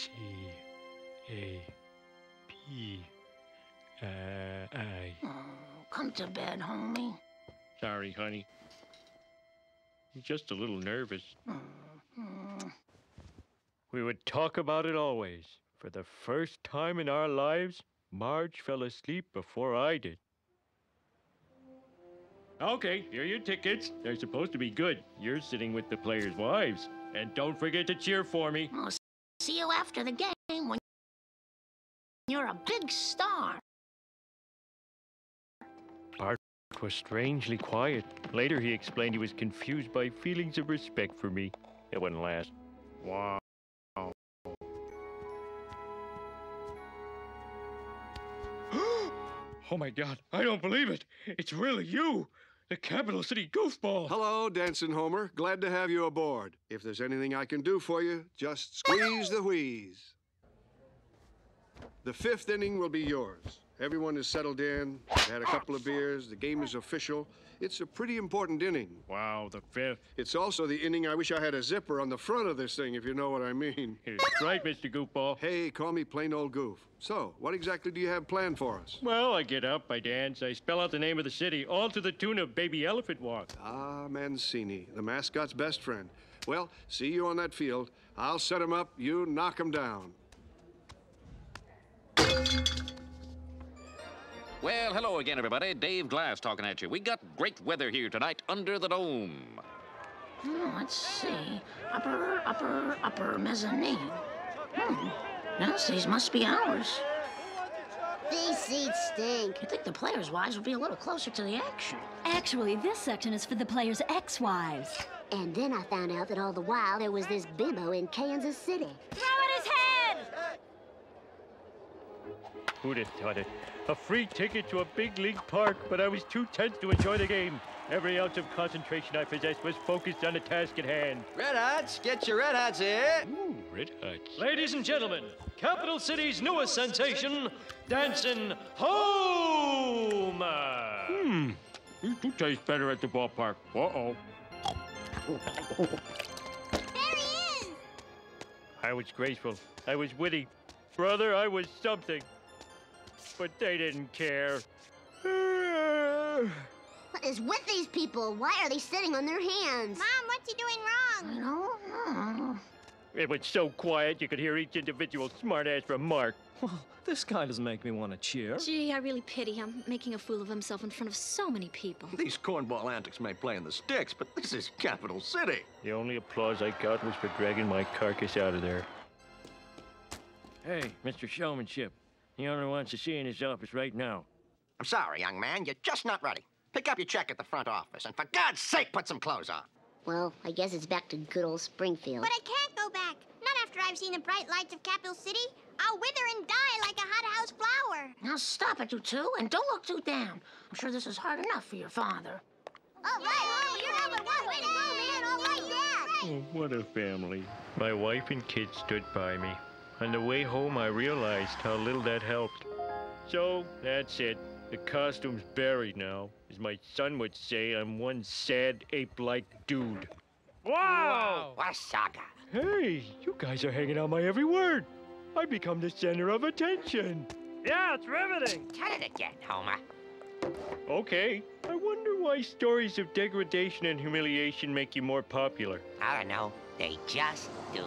C A P uh, Oh, come to bed, homie. Sorry, honey. I'm just a little nervous. Mm. We would talk about it always. For the first time in our lives, Marge fell asleep before I did. Okay, here are your tickets. They're supposed to be good. You're sitting with the players' wives. And don't forget to cheer for me. I'll see you after the game when you're a big star. Bart was strangely quiet. Later, he explained he was confused by feelings of respect for me. It wouldn't last. Wow. oh my god, I don't believe it. It's really you, the capital city goofball. Hello, Dancing Homer. Glad to have you aboard. If there's anything I can do for you, just squeeze the wheeze. The fifth inning will be yours. Everyone is settled in, had a couple of beers, the game is official. It's a pretty important inning. Wow, the fifth. It's also the inning I wish I had a zipper on the front of this thing, if you know what I mean. It's right, Mr. Goofball. Hey, call me plain old goof. So, what exactly do you have planned for us? Well, I get up, I dance, I spell out the name of the city, all to the tune of Baby Elephant Walk. Ah, Mancini, the mascot's best friend. Well, see you on that field. I'll set him up, you knock him down. Well, hello again, everybody. Dave Glass talking at you. We got great weather here tonight under the dome. Hmm, let's see. Upper, upper, upper mezzanine. Hmm. Now these must be ours. These seats stink. You'd think the players' wives would be a little closer to the action. Actually, this section is for the players' ex-wives. And then I found out that all the while there was this bimbo in Kansas City. Throw at his head! Who'd have thought it? A free ticket to a big league park, but I was too tense to enjoy the game. Every ounce of concentration I possessed was focused on the task at hand. Red Hots, get your Red Hots here. Ooh, red hots. Ladies and gentlemen, Capital City's newest sensation, Dancing Home! Hmm. These do taste better at the ballpark. Uh-oh. There he is! I was graceful. I was witty. Brother, I was something. But they didn't care. What is with these people? Why are they sitting on their hands? Mom, what's he doing I wrong? don't know. It was so quiet you could hear each individual smartass remark. Well, this guy doesn't make me want to cheer. Gee, I really pity him, making a fool of himself in front of so many people. These cornball antics may play in the sticks, but this is Capital City. The only applause I got was for dragging my carcass out of there. Hey, Mr. Showmanship. The owner wants to see you in his office right now. I'm sorry, young man, you're just not ready. Pick up your check at the front office, and for God's sake, put some clothes on. Well, I guess it's back to good old Springfield. But I can't go back. Not after I've seen the bright lights of Capital City. I'll wither and die like a hothouse flower. Now stop it, you two, and don't look too down. I'm sure this is hard enough for your father. All right, Mom, you're number one. Way to go, man. All right, Dad. Oh, what a family. My wife and kids stood by me. On the way home, I realized how little that helped. So, that's it. The costume's buried now. As my son would say, I'm one sad ape-like dude. Wow! What a saga. Hey, you guys are hanging on my every word. I become the center of attention. Yeah, it's riveting. Tell it again, Homer. Okay. I wonder why stories of degradation and humiliation make you more popular. I don't know. They just do.